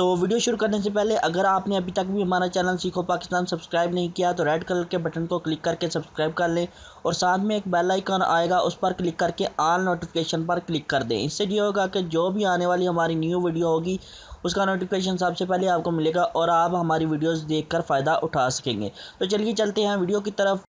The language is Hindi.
तो वीडियो शुरू करने से पहले, अगर आपने अभी तक भी हमारा चैनल सीखो पाकिस्तान सब्सक्राइब नहीं किया तो रेड कलर के बटन को क्लिक करके सब्सक्राइब कर लें और साथ में एक बेल आइकन आएगा, उस पर क्लिक करके आल नोटिफिकेशन पर क्लिक कर दें। इससे ये होगा कि जो भी आने वाली हमारी न्यू वीडियो होगी, उसका नोटिफिकेशन सबसे पहले आपको मिलेगा और आप हमारी वीडियोस देखकर फ़ायदा उठा सकेंगे। तो चलिए चलते हैं वीडियो की तरफ़।